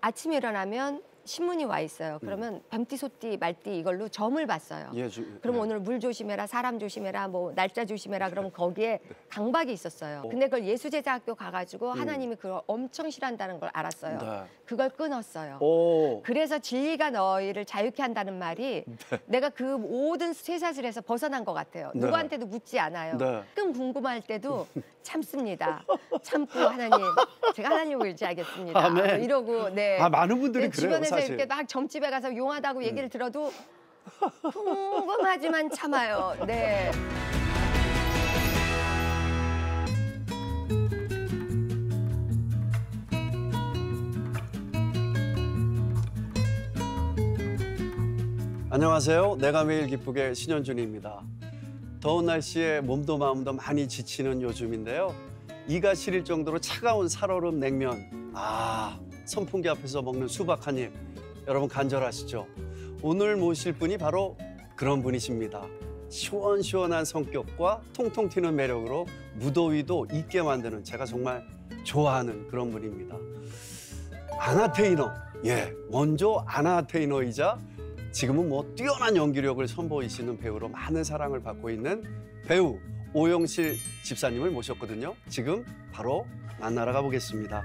아침에 일어나면 신문이 와 있어요. 그러면 뱀띠, 소띠, 말띠 이걸로 점을 봤어요. 예, 주, 그럼 예. 오늘 물 조심해라, 사람 조심해라, 뭐 날짜 조심해라. 그러면 거기에 강박이 있었어요. 근데 그걸 예수제자학교 가가지고 하나님이 그걸 엄청 싫어한다는 걸 알았어요. 네. 그걸 끊었어요. 오. 그래서 진리가 너희를 자유케 한다는 말이 내가 그 모든 쇠사슬에서 벗어난 것 같아요. 네. 누구한테도 묻지 않아요. 네. 가끔 궁금할 때도 참습니다. 참고 하나님, 제가 하나님을 의지하겠습니다. 아멘. 뭐 이러고 네. 아 많은 분들이 내 그래요, 주변에서 사실. 음. 이렇게 막 점집에 가서 용하다고 얘기를 들어도 궁금하지만 참아요. 네. 안녕하세요. 내가 매일 기쁘게 신현준입니다. 더운 날씨에 몸도 마음도 많이 지치는 요즘인데요. 이가 시릴 정도로 차가운 살얼음 냉면. 아, 선풍기 앞에서 먹는 수박 한 입. 여러분 간절하시죠? 오늘 모실 분이 바로 그런 분이십니다. 시원시원한 성격과 통통 튀는 매력으로 무더위도 잊게 만드는 제가 정말 좋아하는 그런 분입니다. 아나테이너. 예, 먼저 아나테이너이자 지금은 뭐 뛰어난 연기력을 선보이시는 배우로 많은 사랑을 받고 있는 배우 오영실 집사님을 모셨거든요. 지금 바로 만나러 가보겠습니다.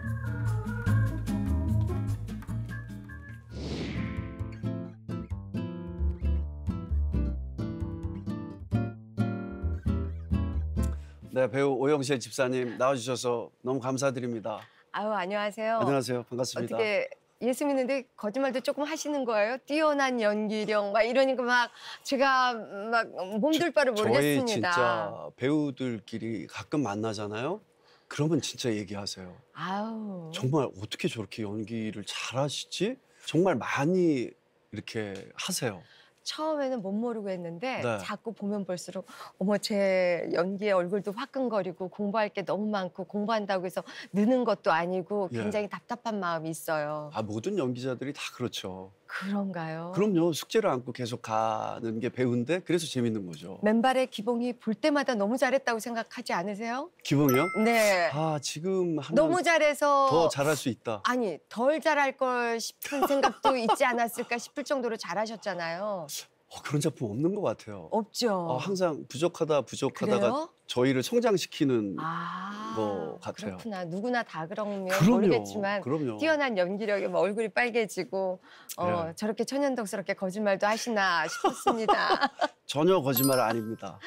배우 오영실 집사님 나와주셔서 너무 감사드립니다. 아유 안녕하세요. 안녕하세요. 반갑습니다. 어떻게 예수 믿는데 거짓말도 조금 하시는 거예요? 뛰어난 연기력 막 이러니까 막 제가 막 몸둘 바를 저희 모르겠습니다. 진짜 배우들끼리 가끔 만나잖아요. 그러면 진짜 얘기하세요. 아우. 정말 어떻게 저렇게 연기를 잘하시지? 정말 많이 이렇게 하세요. 처음에는 못 모르고 했는데 네. 자꾸 보면 볼수록 어머 제 연기의 얼굴도 화끈거리고 공부할 게 너무 많고 공부한다고 해서 느는 것도 아니고 예. 굉장히 답답한 마음이 있어요. 아 모든 연기자들이 다 그렇죠. 그런가요? 그럼요. 숙제를 안고 계속 가는 게 배우인데 그래서 재밌는 거죠. 맨발의 기봉이 볼 때마다 너무 잘했다고 생각하지 않으세요? 기봉이요? 네. 아 지금 너무 잘해서 더 잘할 수 있다. 아니 덜 잘할 걸 싶은 생각도 있지 않았을까 싶을 정도로 잘하셨잖아요. 어, 그런 작품 없는 것 같아요. 없죠. 어, 항상 부족하다 부족하다가 그래요? 저희를 성장시키는 아, 것 같아요. 그렇구나. 누구나 다 그러면 그럼요. 모르겠지만 그럼요. 뛰어난 연기력에 뭐 얼굴이 빨개지고 어, 예. 저렇게 천연덕스럽게 거짓말도 하시나 싶었습니다. 전혀 거짓말 아닙니다.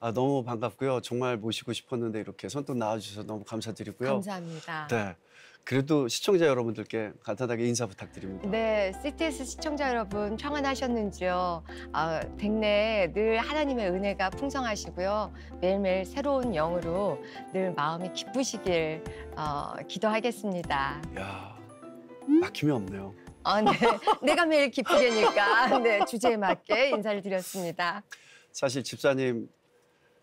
아, 너무 반갑고요. 정말 모시고 싶었는데 이렇게 선뜻 나와주셔서 너무 감사드리고요. 감사합니다. 네. 그래도 시청자 여러분들께 간단하게 인사 부탁드립니다. 네, CTS 시청자 여러분 평안하셨는지요? 아, 댁내에 늘 하나님의 은혜가 풍성하시고요. 매일매일 새로운 영으로 늘 마음이 기쁘시길 어, 기도하겠습니다. 야 막힘이 없네요. 아, 네. 내가 매일 기쁘게니까 네, 주제에 맞게 인사를 드렸습니다. 사실 집사님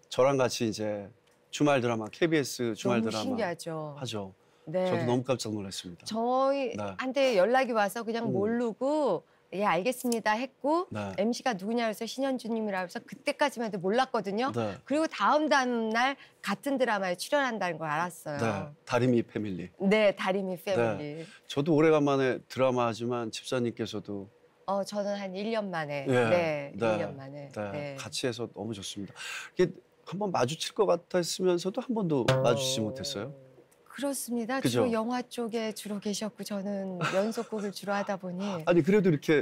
저랑 같이 이제 주말 드라마 KBS 주말 드라마 신기하죠. 하죠. 네. 저도 너무 깜짝 놀랐습니다. 저희한테 연락이 와서 그냥 음. 모르고 예 알겠습니다 했고 네. MC가 누구냐 해서 신현주님이라 해서 그때까지만 해도 몰랐거든요. 네. 그리고 다음 다음 날 같은 드라마에 출연한다는 걸 알았어요. 네. 다리미 패밀리. 네, 다리미 패밀리. 저도 오래간만에 드라마 하지만 집사님께서도 어 저는 한 1년 만에 예. 네, 네. 1년 만에 네, 네. 같이 해서 너무 좋습니다. 이게 한번 마주칠 것 같았으면서도 한 번도 마주치지 못했어요. 그렇습니다. 그죠? 주로 영화 쪽에 주로 계셨고 저는 연속곡을 주로 하다 보니 아니 그래도 이렇게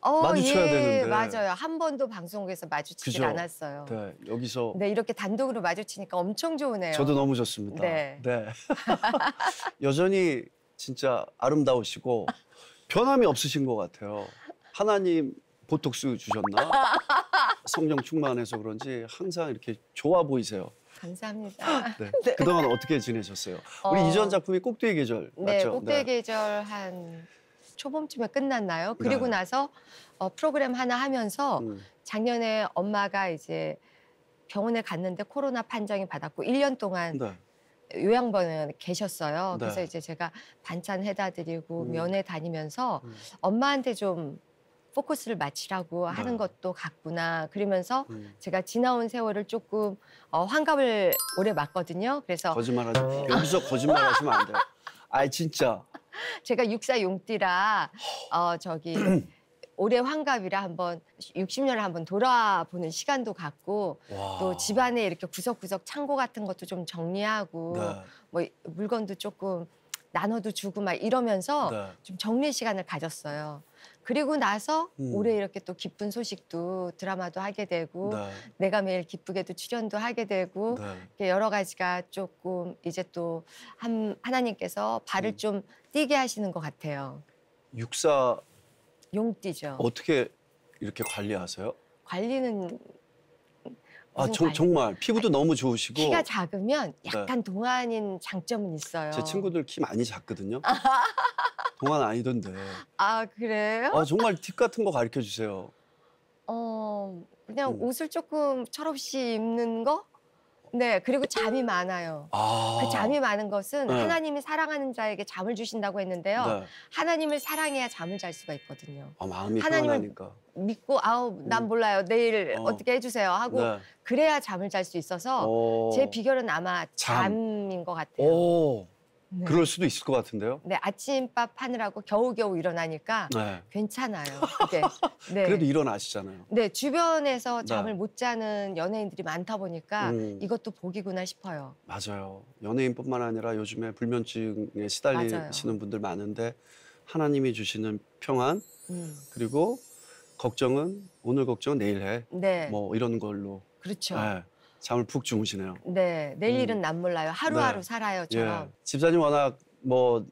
어, 마주쳐야 예, 되는데. 맞아요. 한 번도 방송국에서 마주치질 그죠? 않았어요. 네, 여기서 네, 이렇게 단독으로 마주치니까 엄청 좋으네요. 저도 너무 좋습니다. 네. 여전히 진짜 아름다우시고 변함이 없으신 것 같아요. 하나님 보톡스 주셨나? 성령 충만해서 그런지 항상 이렇게 좋아 보이세요. 감사합니다. 네. 그동안 어떻게 지내셨어요? 우리 어. 이전 작품이 꼭두기 계절 네, 맞죠? 꼭대 계절 한 초봄쯤에 끝났나요? 그리고 네. 나서 어, 프로그램 하나 하면서 음, 작년에 엄마가 이제 병원에 갔는데 코로나 판정이 받았고 1년 동안 네. 요양병원에 계셨어요. 네. 그래서 이제 제가 반찬 해다 드리고 음. 면회 다니면서 음. 엄마한테 좀 포커스를 맞추라고 하는 네. 것도 같구나. 그러면서 음. 제가 지나온 세월을 조금 어, 환갑을 오래 맞거든요. 그래서 거짓말하지 여기서 거짓말하시면 안 돼요. 아 진짜 제가 육사 용띠라 어 저기 올해 환갑이라 한번 60년을 한번 돌아보는 시간도 갖고 와. 또 집안에 이렇게 구석구석 창고 같은 것도 좀 정리하고 네. 뭐 물건도 조금 나눠도 주고 막 이러면서 네. 좀 정리 시간을 가졌어요. 그리고 나서 음. 올해 이렇게 또 기쁜 소식도 드라마도 하게 되고 네. 내가 매일 기쁘게도 출연도 하게 되고 네. 여러 가지가 조금 이제 또 한, 하나님께서 발을 음. 좀 뛰게 하시는 것 같아요. 육사 용띠죠. 어떻게 이렇게 관리하세요? 관리는 아, 정? 정말 피부도 너무 좋으시고 키가 작으면 약간 동안인 장점은 있어요. 제 친구들 키 많이 작거든요. 동안 아니던데. 아 그래요? 아, 정말 팁 같은 거 가르쳐 주세요. 어 그냥 음. 옷을 조금 철없이 입는 거. 네 그리고 잠이 많아요. 아. 그 잠이 많은 것은 네. 하나님이 사랑하는 자에게 잠을 주신다고 했는데요. 네. 하나님을 사랑해야 잠을 잘 수가 있거든요. 아, 마음이 하나님을- 편안하니까. 믿고 아우 난 음. 몰라요 내일 어. 어. 떻게 해주세요 하고 네. 그래야 잠을 잘 수 있어서 어. 제 비결은 아마 잠. 잠인 것 같아요. 오. 네. 그럴 수도 있을 것 같은데요. 네, 아침밥 하느라고 겨우겨우 일어나니까 네. 괜찮아요. 그게. 네. 그래도 일어나시잖아요. 네, 주변에서 네. 잠을 못 자는 연예인들이 많다 보니까 음. 이것도 복이구나 싶어요. 맞아요. 연예인뿐만 아니라 요즘에 불면증에 시달리시는 분들 많은데 하나님이 주시는 평안 음. 그리고 걱정은 오늘 걱정은 내일 해. 네, 뭐 이런 걸로 그렇죠. 네, 잠을 푹 주무시네요. 네, 내일은 음. 난 몰라요. 하루하루 네. 살아요처럼. 예. 집사님 워낙 뭐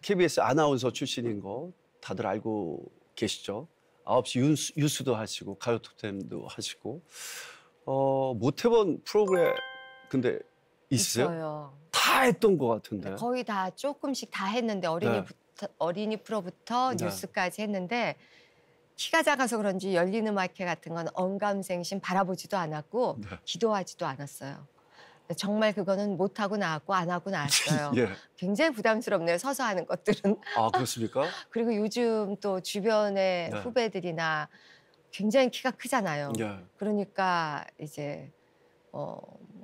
KBS 아나운서 출신인 거 다들 알고 계시죠. 9시 유스, 유스 도 하시고 가요톱텐도 하시고 어, 못 해본 프로그램 근데 있으세요? 있어요. 다 했던 것 같은데. 거의 다 조금씩 다 했는데 어린이부터 어린이 프로부터 네. 뉴스까지 했는데 키가 작아서 그런지 열린 음악회 같은 건 언감생심 바라보지도 않았고 네. 기도하지도 않았어요. 정말 그거는 못 하고 나왔고 안 하고 나왔어요. 예. 굉장히 부담스럽네요. 서서 하는 것들은. 아 그렇습니까? 그리고 요즘 또 주변의 네. 후배들이나 굉장히 키가 크잖아요. 예. 그러니까 이제 어,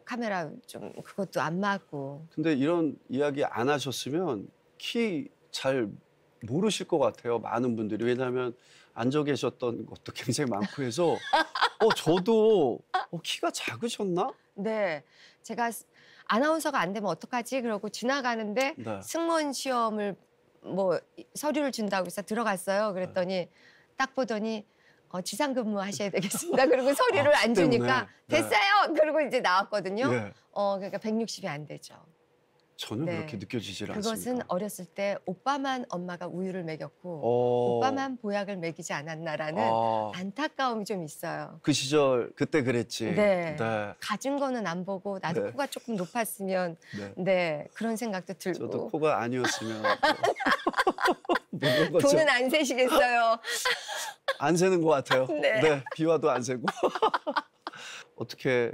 카메라 좀 그것도 안 맞고 근데 이런 이야기 안 하셨으면 키 잘 모르실 것 같아요. 많은 분들이 왜냐하면 앉아 계셨던 것도 굉장히 많고 해서 어 저도 어, 키가 작으셨나? 네, 제가 스- 아나운서가 안 되면 어떡하지? 그러고 지나가는데 네. 승무원 시험을 뭐 이- 서류를 준다고 해서 들어갔어요. 그랬더니 딱 보더니 어, 지상 근무 하셔야 되겠습니다. 그리고 서류를 아, 안. 주니까 네. 됐어요. 그리고 이제 나왔거든요. 예. 어, 그러니까 160이 안 되죠. 전혀 네. 그렇게 느껴지질 그것은 않습니다. 어렸을 때 오빠만 엄마가 우유를 먹였고 어. 오빠만 보약을 먹이지 않았나라는 아, 안타까움이 좀 있어요. 그 시절 그때 그랬지. 네. 네. 가진 거는 안 보고 나도 네. 코가 조금 높았으면 네. 네 그런 생각도 들고 저도 코가 아니었으면. 돈은 안 세시겠어요. 안 새는 것 같아요. 네. 비와도 안 새고. 어떻게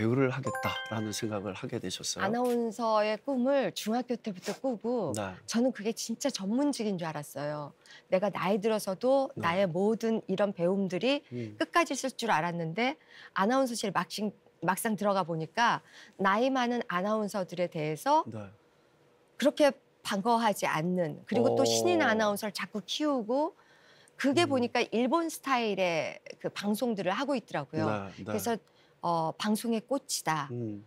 배우를 하겠다라는 생각을 하게 되셨어요? 아나운서의 꿈을 중학교 때부터 꾸고 네. 저는 그게 진짜 전문직인 줄 알았어요. 내가 나이 들어서도 네. 나의 모든 이런 배움들이 음. 끝까지 쓸줄 알았는데 아나운서실 막상, 막상 들어가 보니까 나이 많은 아나운서들에 대해서 네. 그렇게 반가워하지 않는 그리고 또 어. 신인 아나운서를 자꾸 키우고 그게 음. 보니까 일본 스타일의 그 방송들을 하고 있더라고요. 네, 네. 그래서 어, 방송의 꽃이다. 음.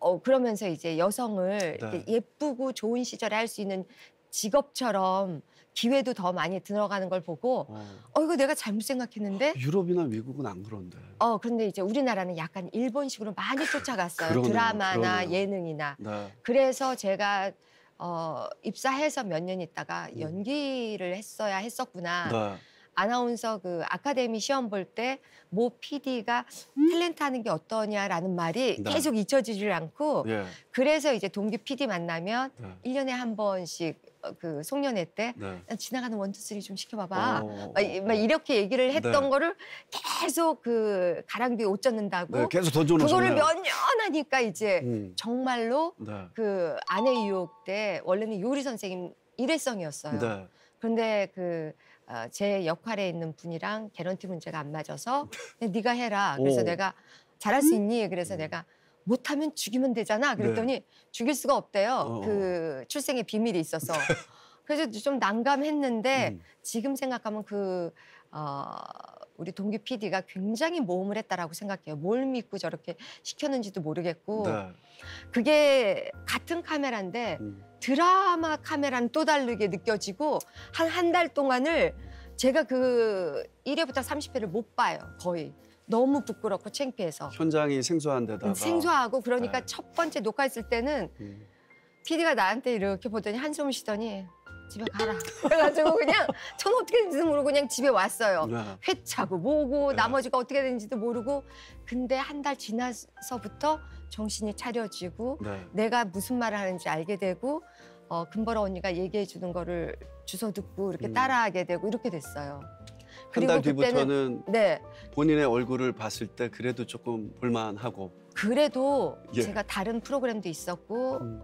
어, 그러면서 이제 여성을 네. 예쁘고 좋은 시절에 할 수 있는 직업처럼 기회도 더 많이 들어가는 걸 보고 어. 어 이거 내가 잘못 생각했는데 유럽이나 미국은 안 그런데. 어 그런데 이제 우리나라는 약간 일본식으로 많이 쫓아갔어요 그러네요, 드라마나 그러네요. 예능이나 네. 그래서 제가 어 입사해서 몇 년 있다가 음. 연기를 했어야 했었구나 네. 아나운서 그 아카데미 시험 볼 때 모 PD가 탤런트 하는 게 어떠냐라는 말이 네. 계속 잊혀지질 않고 예. 그래서 이제 동기 PD 만나면 네. 일년에 한 번씩 어, 그 송년회 때 네. 난 지나가는 원투쓰리 좀 시켜봐봐. 어, 막, 이- 막 이렇게 얘기를 했던 네. 거를 계속 그 가랑비에 옷 젖는다고 네, 계속 던져놓으셨네요. 그거를 몇 년 하니까 이제 음. 정말로 네. 그 아내 유혹 때 원래는 요리 선생님 일회성이었어요. 네. 그런데 그 어, 제 역할에 있는 분이랑 개런티 문제가 안 맞아서 네가 해라. 그래서 오. 내가 잘할 수 있니? 그래서 음. 내가 못하면 죽이면 되잖아. 그랬더니 죽일 수가 없대요. 네. 어. 그 출생의 비밀이 있어서. 그래서 좀 난감했는데 음. 지금 생각하면 그 어, 우리 동기 PD가 굉장히 모험을 했다라고 생각해요. 뭘 믿고 저렇게 시켰는지도 모르겠고 네. 그게 같은 카메라인데 음. 드라마 카메라는 또 다르게 느껴지고 한 한 달 동안을 제가 그 1회부터 30회를 못 봐요. 거의. 너무 부끄럽고 창피해서. 현장이 생소한 데다가 음, 생소하고 그러니까 네. 첫 번째 녹화했을 때는 음. PD가 나한테 이렇게 보더니 한숨을 쉬더니 집에 가라. 그래가지고 그냥 저는 어떻게 된지도 모르고 그냥 집에 왔어요. 네. 회차고 뭐고 네. 나머지가 어떻게 되는지도 모르고 근데 한 달 지나서부터 정신이 차려지고 네. 내가 무슨 말을 하는지 알게 되고 어, 금보라 언니가 얘기해 주는 거를 주워 듣고 이렇게 음. 따라하게 되고 이렇게 됐어요. 한달 그때는 뒤부터는 네 본인의 얼굴을 봤을 때 그래도 조금 볼만하고 그래도 예. 제가 다른 프로그램도 있었고 음.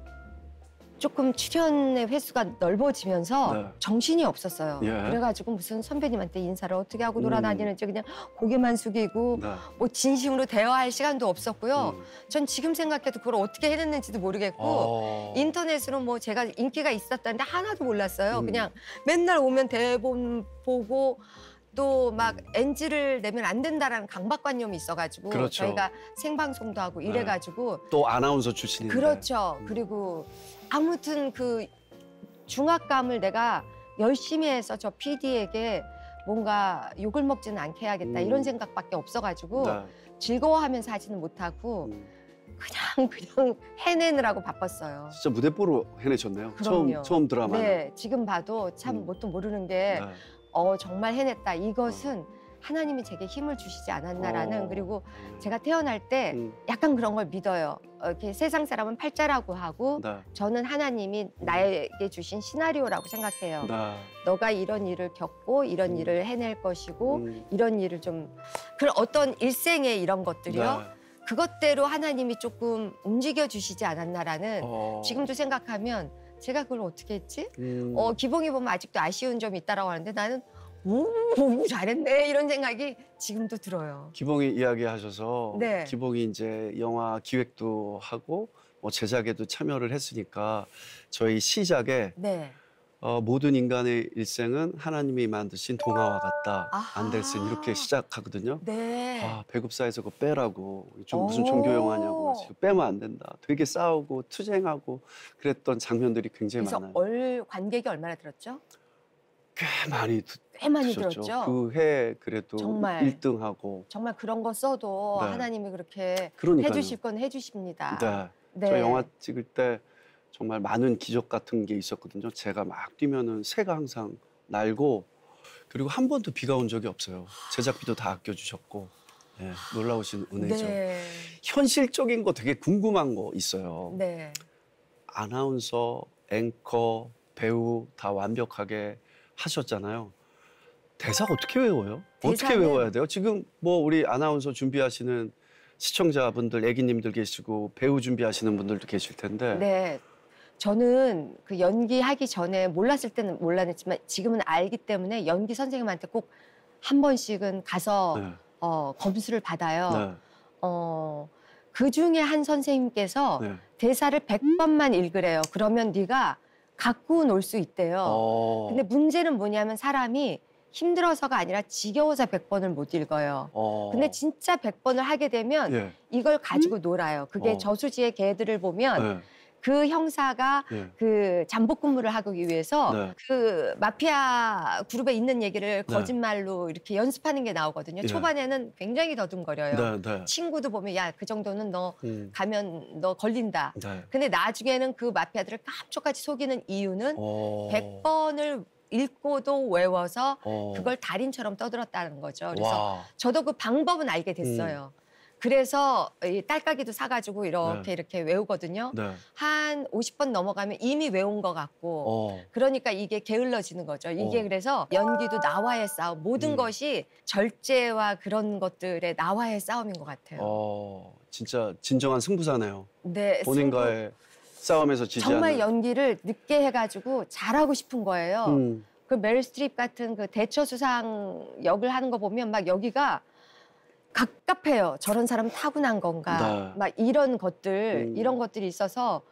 조금 출연의 횟수가 넓어지면서 네. 정신이 없었어요. 예. 그래가지고 무슨 선배님한테 인사를 어떻게 하고 음. 돌아다니는지 그냥 고개만 숙이고 네. 뭐 진심으로 대화할 시간도 없었고요. 음. 전 지금 생각해도 그걸 어떻게 해냈는지도 모르겠고 어. 인터넷으로 뭐 제가 인기가 있었다는데 하나도 몰랐어요. 음. 그냥 맨날 오면 대본 보고 또막 음. NG를 내면 안 된다라는 강박관념이 있어가지고 그렇죠. 저희가 생방송도 하고 네. 이래가지고 또 아나운서 출신인데 그렇죠. 음. 그리고 아무튼 그 중압감을 내가 열심히 해서 저 PD에게 뭔가 욕을 먹지는 않게 해야겠다 음. 이런 생각밖에 없어가지고 네. 즐거워하면서 하지는 못하고 음. 그냥 그냥 해내느라고 바빴어요. 진짜 무대뽀로 해내셨네요. 그럼요. 처음 처음 드라마. 네, 지금 봐도 참 음. 뭣도 모르는 게 네. 어, 정말 해냈다. 이것은 하나님이 제게 힘을 주시지 않았나라는 어. 그리고 음. 제가 태어날 때 음. 약간 그런 걸 믿어요. 어, 이렇게 세상 사람은 팔자라고 하고 네. 저는 하나님이 나에게 주신 시나리오라고 생각해요. 네. 너가 이런 일을 겪고 이런 음. 일을 해낼 것이고 음. 이런 일을 좀 그런 어떤 일생의 이런 것들이요. 네. 그것대로 하나님이 조금 움직여 주시지 않았나라는 어. 지금도 생각하면 제가 그걸 어떻게 했지? 음. 어, 기봉이 보면 아직도 아쉬운 점이 있다라고 하는데 나는 오, 잘했네 이런 생각이 지금도 들어요. 기봉이 이야기하셔서 네. 기봉이 이제 영화 기획도 하고 뭐 제작에도 참여를 했으니까 저희 시작에 네. 어, 모든 인간의 일생은 하나님이 만드신 동화와 같다. 안델슨 이렇게 시작하거든요. 네. 아 배급사에서 그거 빼라고 좀 무슨 오. 종교 영화냐고 빼면 안 된다. 되게 싸우고 투쟁하고 그랬던 장면들이 굉장히 그래서 많아요. 얼 관객이 얼마나 들었죠? 꽤 많이 드, 꽤 많이 드셨죠. 들었죠. 그 해 그래도 정말. 1등하고 정말 그런 거 써도 네. 하나님이 그렇게 그러니까요. 해주실 건 해주십니다. 네. 저 영화 찍을 때 정말 많은 기적 같은 게 있었거든요. 제가 막 뛰면은 새가 항상 날고 그리고 한 번도 비가 온 적이 없어요. 제작비도 다 아껴주셨고 네, 놀라우신 은혜죠. 네. 현실적인 거 되게 궁금한 거 있어요. 네. 아나운서, 앵커, 배우 다 완벽하게 하셨잖아요. 대사 어떻게 외워요? 어떻게 대사는- 외워야 돼요? 지금 뭐 우리 아나운서 준비하시는 시청자분들, 애기님들 계시고 배우 준비하시는 분들도 계실 텐데. 네. 저는 그 연기하기 전에 몰랐을 때는 몰랐지만 지금은 알기 때문에 연기 선생님한테 꼭 한 번씩은 가서 네. 어, 검수를 받아요. 네. 어, 그 중에 한 선생님께서 네. 대사를 100번만 읽으래요. 그러면 네가 갖고 놀 수 있대요. 어. 근데 문제는 뭐냐면 사람이 힘들어서가 아니라 지겨워서 100번을 못 읽어요. 어. 근데 진짜 100번을 하게 되면 예. 이걸 가지고 놀아요. 그게 어. 저수지의 개들을 보면 네. 그 형사가 예. 그 잠복 근무를 하기 위해서 네. 그 마피아 그룹에 있는 얘기를 네. 거짓말로 이렇게 연습하는 게 나오거든요. 예. 초반에는 굉장히 더듬거려요. 네. 네. 친구도 보면 야 그 정도는 너 음. 가면 너 걸린다. 네. 근데 나중에는 그 마피아들을 깜짝같이 속이는 이유는 어. 100번을 읽고도 외워서 어. 그걸 달인처럼 떠들었다는 거죠. 그래서 와. 저도 그 방법은 알게 됐어요. 그래서 이 딸깍이도 사가지고 이렇게 음. 네. 이렇게 외우거든요. 네. 한 50번 넘어가면 이미 외운 것 같고 어. 그러니까 이게 게을러지는 거죠. 이게 어. 그래서 연기도 나와의 싸움, 모든 음. 것이 절제와 그런 것들의 나와의 싸움인 것 같아요. 어. 진짜 진정한 승부사네요. 네, 본인과의 싸움에서 지지 정말 않는. 연기를 늦게 해가지고 잘하고 싶은 거예요. 음. 그 메릴 스트립 같은 그 대처 수상 역을 하는 거 보면 막 여기가 갑갑해요. 저런 사람 타고난 건가? 네. 막 이런 것들 음. 이런 것들이 있어서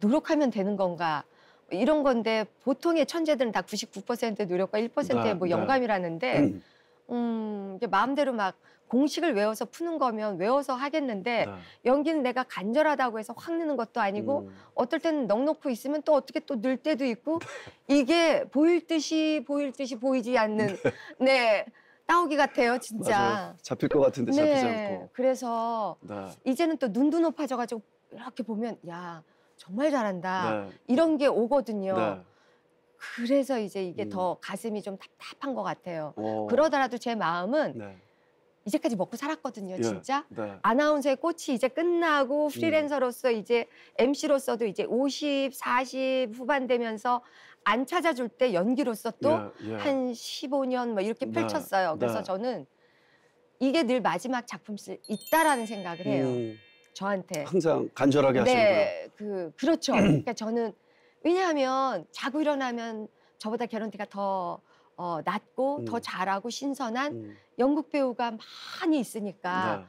노력하면 되는 건가? 이런 건데 보통의 천재들은 다 99% 노력과 1%의 네, 뭐 네. 영감이라는데 음. 음, 이게 마음대로 막 공식을 외워서 푸는 거면 외워서 하겠는데 네. 연기는 내가 간절하다고 해서 확 느는 것도 아니고 음. 어떨 때는 넉넉고 있으면 또 어떻게 또 늘 때도 있고 이게 보일 듯이 보일 듯이 보이지 않는 네 따오기 같아요 진짜. 맞아요. 잡힐 것 같은데 잡히지 않고. 그래서 네. 이제는 또 눈도 높아져가지고 이렇게 보면 야 정말 잘한다 네. 이런 게 오거든요. 네. 그래서 이제 이게 음. 더 가슴이 좀 답답한 것 같아요. 어. 그러더라도 제 마음은 네. 이제까지 먹고 살았거든요, 예. 진짜. 네. 아나운서의 꽃이 이제 끝나고 음. 프리랜서로서 이제 MC로서도 이제 50, 40 후반 되면서 안 찾아줄 때 연기로서 또한 예, 예. 15년 뭐 이렇게 네, 펼쳤어요. 그래서 네. 저는 이게 늘 마지막 작품 쓸 있다라는 생각을 해요. 음, 저한테. 항상 간절하게 하시는구나. 네, 그 그렇죠. 그러니까 저는 왜냐하면 자고 일어나면 저보다 개런티가 더 어, 낮고 음. 더 잘하고 신선한 음, 연극 배우가 많이 있으니까 네.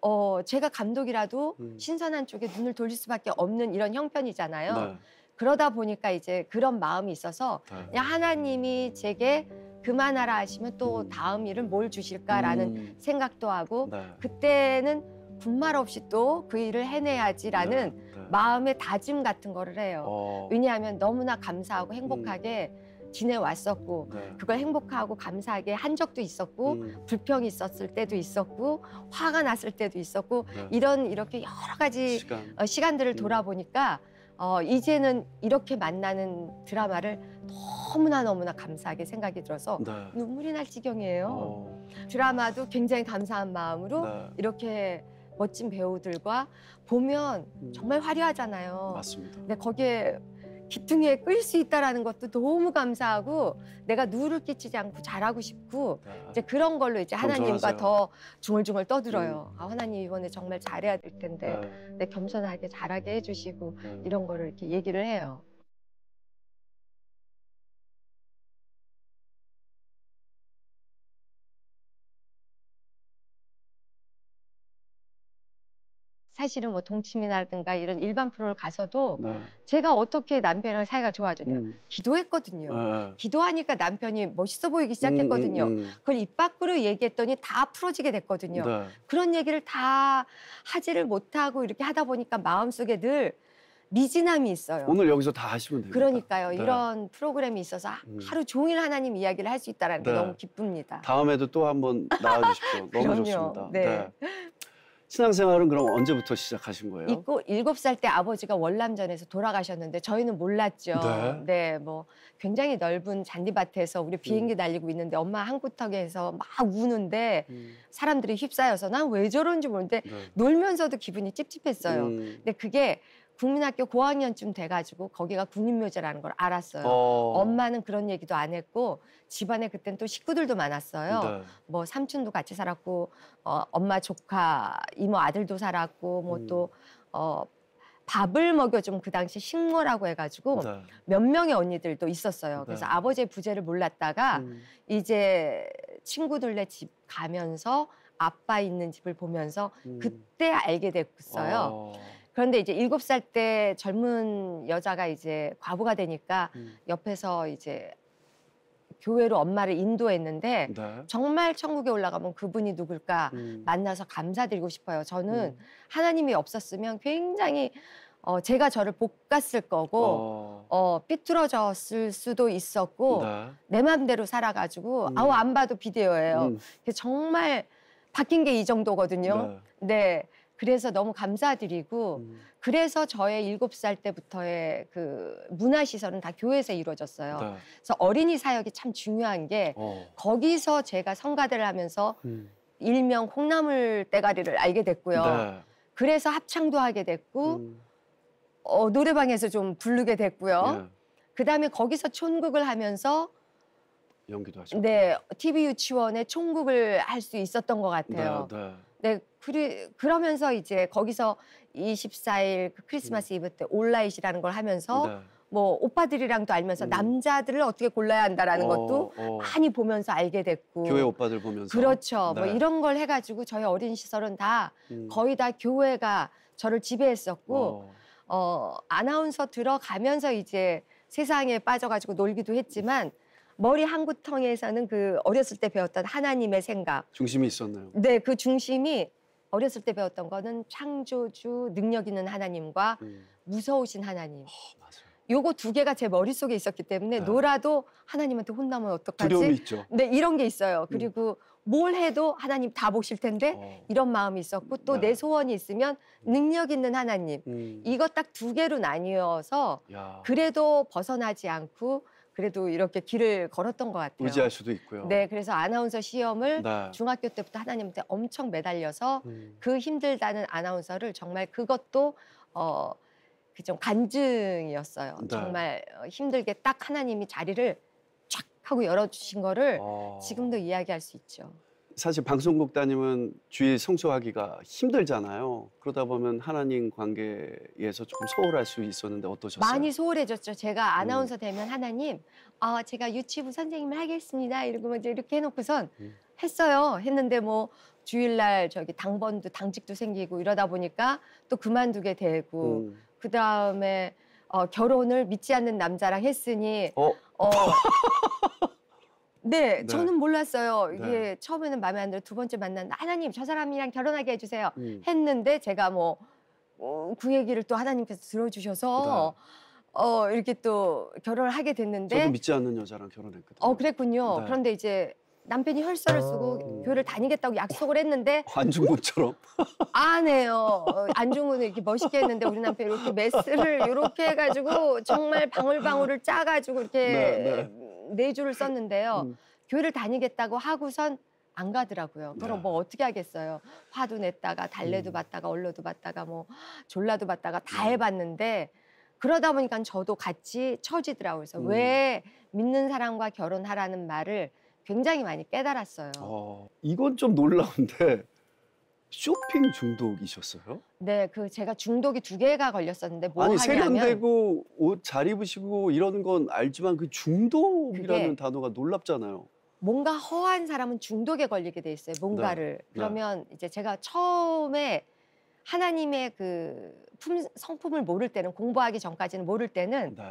어, 제가 감독이라도 음. 신선한 쪽에 눈을 돌릴 수밖에 없는 이런 형편이잖아요. 네. 그러다 보니까 이제 그런 마음이 있어서 네. 그냥 하나님이 제게 그만하라 하시면 또 음. 다음 일은 뭘 주실까라는 음, 생각도 하고 네. 그때는 분말 없이 또 그 일을 해내야지라는 네, 네. 마음의 다짐 같은 거를 해요. 어, 왜냐하면 너무나 감사하고 행복하게 지내왔었고 네. 그걸 행복하고 감사하게 한 적도 있었고 음, 불평이 있었을 때도 있었고 화가 났을 때도 있었고 네. 이런 이렇게 여러 가지 시간. 어, 시간들을 음. 돌아보니까 어, 이제는 이렇게 만나는 드라마를 너무나 너무나 감사하게 생각이 들어서 네. 눈물이 날 지경이에요. 어, 드라마도 굉장히 감사한 마음으로 네. 이렇게 멋진 배우들과 보면 음, 정말 화려하잖아요. 맞습니다. 근데 거기에 기퉁이에 끌 수 있다라는 것도 너무 감사하고 내가 누를 끼치지 않고 잘하고 싶고 네. 이제 그런 걸로 이제 하나님과. 더 중얼중얼 떠들어요. 아, 하나님 이번에 정말 잘해야 될 텐데 네. 내 겸손하게 잘하게 해주시고 네. 이런 거를 이렇게 얘기를 해요. 사실은 뭐 동침이라든가 이런 일반 프로를 가서도 네. 제가 어떻게 남편이랑 사이가 좋아졌냐 음, 기도했거든요. 네. 기도하니까 남편이 멋있어 보이기 시작했거든요. 음, 음, 그걸 입 밖으로 얘기했더니 다 풀어지게 음. 됐거든요. 네. 그런 얘기를 다 하지를 못하고 이렇게 하다 보니까 마음속에 늘 미진함이 있어요. 오늘 여기서 다 하시면 됩니다. 그러니까요. 네. 이런 프로그램이 있어서 음. 하루 종일 하나님 이야기를 할 수 있다는 게 네. 너무 기쁩니다. 다음에도 또 한번 나와주십시오. 너무 그럼요. 좋습니다. 네. 신앙생활은 그럼 언제부터 시작하신 거예요? 있고 일곱 살 때 아버지가 월남전에서 돌아가셨는데 저희는 몰랐죠. 네. 뭐 굉장히 넓은 잔디밭에서 우리 비행기 날리고 있는데 엄마 한 구석에서 막 우는데 음, 사람들이 휩싸여서 난 왜 저런지 모르는데 네. 놀면서도 기분이 찝찝했어요. 음, 근데 그게 국민학교 고학년쯤 돼가지고 거기가 국립묘지라는 걸 알았어요. 어, 엄마는 그런 얘기도 안 했고 집안에 그땐 또 식구들도 많았어요. 네. 뭐 삼촌도 같이 살았고 어, 엄마 조카 이모 아들도 살았고 뭐 음. 또 어, 밥을 먹여 좀 그 당시 식모라고 해가지고 네. 몇 명의 언니들도 있었어요. 그래서 네. 아버지의 부재를 몰랐다가 음, 이제 친구들네 집 가면서 아빠 있는 집을 보면서 음. 그때 알게 됐어요. 어, 그런데 이제 일곱 살 때 젊은 여자가 이제 과부가 되니까 음, 옆에서 이제 교회로 엄마를 인도했는데 네. 정말 천국에 올라가면 그분이 누굴까 음, 만나서 감사드리고 싶어요. 저는 음. 하나님이 없었으면 굉장히 어, 제가 저를 볶았을 거고 어, 어, 삐뚤어졌을 수도 있었고 네. 내 마음대로 살아가지고 음. 아우 안 봐도 비디오예요. 음, 그래서 정말 바뀐 게 이 정도거든요. 네. 네. 그래서 너무 감사드리고 음, 그래서 저의 일곱 살 때부터의 그 문화 시설은 다 교회에서 이루어졌어요. 네. 그래서 어린이 사역이 참 중요한 게 어, 거기서 제가 성가대를 하면서 음, 일명 콩나물 대가리를 알게 됐고요. 네. 그래서 합창도 하게 됐고 음, 어, 노래방에서 좀 부르게 됐고요. 예, 그다음에 거기서 촌극을 하면서 연기도 하셨고. 네 TV 유치원에 총극을 할 수 있었던 것 같아요. 네, 네. 네, 그리, 그러면서 이제 거기서 24일 그 크리스마스 이브 때 온라잇이라는 걸 하면서 네. 뭐 오빠들이랑도 알면서 음. 남자들을 어떻게 골라야 한다라는 것도 어, 어. 많이 보면서 알게 됐고 교회 오빠들 보면서 그렇죠. 뭐 네. 이런 걸 해가지고 저희 어린 시설은 다 음. 거의 다 교회가 저를 지배했었고 어. 어, 아나운서 들어가면서 이제 세상에 빠져가지고 놀기도 했지만 머리 한 구덩이에서는 그 어렸을 때 배웠던 하나님의 생각, 중심이 있었나요? 네, 그 중심이 어렸을 때 배웠던 거는 창조주 능력 있는 하나님과 음. 무서우신 하나님. 어, 맞아요. 요거 두 개가 제 머릿속에 있었기 때문에 네. 놀아도 하나님한테 혼나면 어떡하지? 두려움이 있죠. 네, 이런 게 있어요. 그리고 뭘 해도 하나님 다 보실 텐데 어. 이런 마음이 있었고 또 네. 내 소원이 있으면 능력 있는 하나님. 음. 이것 딱 두 개로 나뉘어서 야. 그래도 벗어나지 않고 그래도 이렇게 길을 걸었던 것 같아요. 의지할 수도 있고요. 네, 그래서 아나운서 시험을 네. 중학교 때부터 하나님한테 엄청 매달려서 음. 그 힘들다는 아나운서를 정말 그것도 어, 그 좀 간증이었어요. 네. 정말 어, 힘들게 딱 하나님이 자리를 쫙 하고 열어주신 거를 어. 지금도 이야기할 수 있죠. 사실 방송국 다니면 주일 성수하기가 힘들잖아요. 그러다 보면 하나님 관계에서 조금 소홀할 수 있었는데 어떠셨어요? 많이 소홀해졌죠. 제가 아나운서 되면 하나님, 아 제가 유치부 선생님을 하겠습니다. 이러고 이제 이렇게 해놓고선 음. 했어요. 했는데 뭐 주일날 저기 당번도 당직도 생기고 이러다 보니까 또 그만두게 되고 음. 그 다음에 어, 결혼을 믿지 않는 남자랑 했으니 어, 어. 네, 네. 저는 몰랐어요. 이게 네. 처음에는 마음에 안 들어 두 번째 만난 하나님 저 사람이랑 결혼하게 해주세요. 음. 했는데 제가 뭐 그 얘기를 또 하나님께서 들어주셔서 어 이렇게 또 결혼을 하게 됐는데 저도 믿지 않는 여자랑 결혼했거든요. 어 그랬군요. 네. 그런데 이제 남편이 혈서를 쓰고 음. 교회를 다니겠다고 약속을 했는데 안중근처럼. 안 해요. 어, 안중근은 이렇게 멋있게 했는데 우리 남편이 이렇게 메스를 이렇게 해가지고 정말 방울방울을 짜가지고 이렇게 네, 네 줄을 썼는데요. 음. 교회를 다니겠다고 하고선 안 가더라고요. 그럼 네. 뭐 어떻게 하겠어요? 화도 냈다가 달래도 음. 받다가 얼러도 받다가 뭐 졸라도 받다가 다 네. 해봤는데 그러다 보니까 저도 같이 처지더라고요. 그래서 음. 왜 믿는 사람과 결혼하라는 말을 굉장히 많이 깨달았어요. 어, 이건 좀 놀라운데 쇼핑 중독이셨어요? 네, 그 제가 중독이 두 개가 걸렸었는데 뭐 아니 하냐면 세련되고 옷 잘 입으시고 이런 건 알지만 그 중독이라는 그게- 단어가 놀랍잖아요. 뭔가 허한 사람은 중독에 걸리게 돼 있어요. 뭔가를 네. 그러면 이제 제가 처음에 하나님의 그 품, 성품을 모를 때는 공부하기 전까지는 모를 때는 네.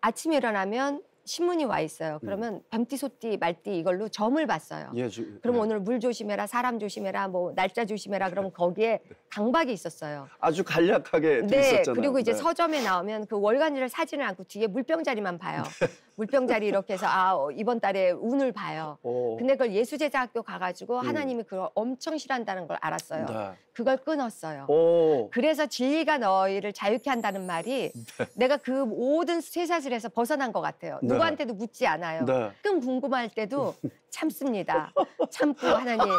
아침에 일어나면 신문이 와 있어요. 음. 그러면 뱀띠, 소띠, 말띠 이걸로 점을 봤어요. 예, 주, 그럼 예. 오늘 물 조심해라, 사람 조심해라, 뭐 날짜 조심해라. 그러면 거기에 강박이 있었어요. 아주 간략하게 돼 네, 있었잖아요. 그리고 이제 네. 서점에 나오면 그 월간지를 사지는 않고 뒤에 물병 자리만 봐요. 네. 물병자리 이렇게 해서 아 어, 이번 달에 운을 봐요. 어, 근데 그걸 예수제자학교 가가지고 음. 하나님이 그걸 엄청 싫어한다는 걸 알았어요. 네. 그걸 끊었어요. 오, 그래서 진리가 너희를 자유케 한다는 말이 내가 그 모든 쇠사슬에서 벗어난 것 같아요. 네. 누구한테도 묻지 않아요. 네. 가끔 궁금할 때도 참습니다. 참고 하나님,